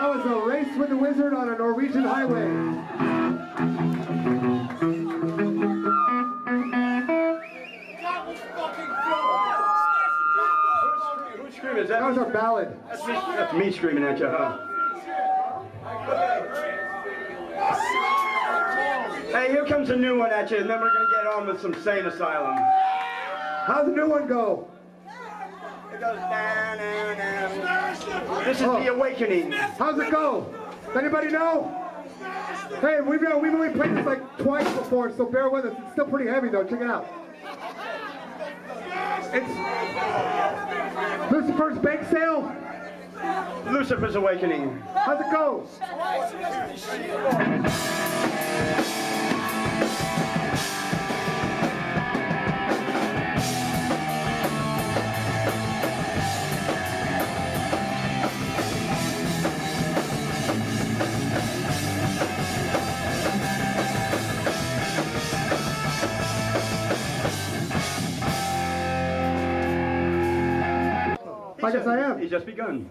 That was a race with the wizard on a Norwegian highway. Who's screaming? Is That that was our ballad. that's me, that's me screaming at you, huh? Hey, here comes a new one at you, and then we're gonna get on with some sane asylum. How's the new one go? It goes down, down, down. This is Oh. the awakening. How's it go? Does anybody know? Hey, we've, uh, we've only played this like twice before, so bear with us. It's still pretty heavy though. Check it out. It's Lucifer's Bake Sale. Lucifer's awakening. How's it go? I guess I am. He's just begun.